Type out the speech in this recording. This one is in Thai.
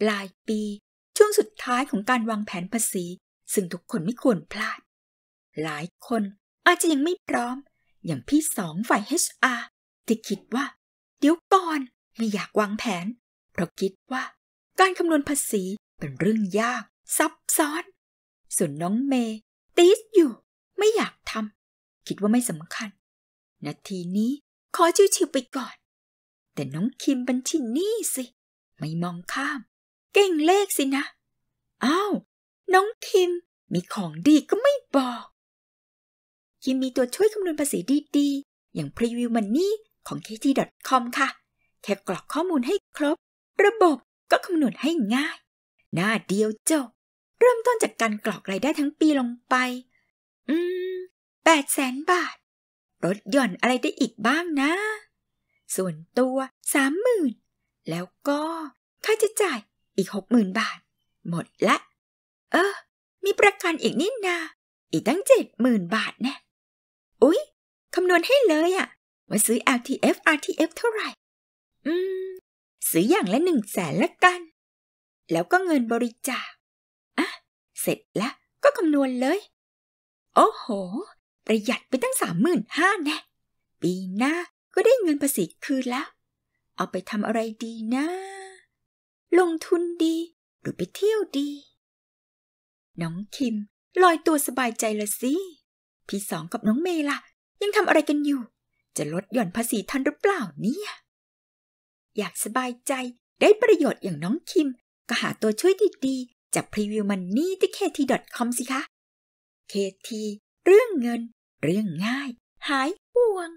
ปลายปี ช่วงสุดท้ายของการวางแผนภาษี ซึ่งทุกคนไม่ควรพลาด หลายคนอาจจะยังไม่พร้อม อย่างพี่สองฝ่าย HR ที่คิดว่า เดี๋ยวก่อนไม่อยากวางแผน เพราะคิดว่า การคำนวณภาษีเป็นเรื่องยากซับซ้อน ส่วนน้องเมย์ติสอยู่ ไม่อยากทำคิดว่าไม่สำคัญ นาทีนี้ขอชิวๆไปก่อน แต่น้องคิมบัญชีนี่สิ ไม่มองข้าม เก่งเลขสินะ อ้าว น้องคิม มีของดีก็ไม่บอก คิมมีตัวช่วยคำนวณภาษีดีๆ อย่าง Preview Money ของ kt.com ค่ะ แค่กรอกข้อมูลให้ครบ ระบบก็คำนวณให้ง่าย หน้าเดียวจบ เริ่มต้นจากการกรอกรายได้ทั้งปีลงไป อืมแปดแสนบาทลดหย่อนอะไรได้อีกบ้างนะ ส่วนตัวสามหมื่นแล้วก็ค่าใช้จ่าย อีกหกหมื่นบาท หมดละ เออ มีประกันอีกนิดนา อีกตั้งเจ็ดหมื่นบาทแน่อุ๊ย คำนวณให้เลยอะว่าซื้อ LTF RTF เท่าไหร่ อืม ซื้ออย่างละหนึ่งแสนละกัน แล้วก็เงินบริจาค อะ เสร็จแล้วก็คำนวณเลย โอ้โห ประหยัดไปตั้งสามหมื่นห้าแน่ ปีหน้าก็ได้เงินภาษีคืนแล้ว เอาไปทำอะไรดีนะ ลงทุนดีหรือไปเที่ยวดี น้องคิมลอยตัวสบายใจละสิ พี่สองกับน้องเมย์ล่ะ ยังทำอะไรกันอยู่ จะลดหย่อนภาษีทันหรือเปล่าเนี่ย อยากสบายใจได้ประโยชน์อย่างน้องคิม ก็หาตัวช่วยดีๆ จากพรีวิวมันนี่ที่ kt.com สิคะ KT เรื่องเงิน เรื่องง่าย หายห่วง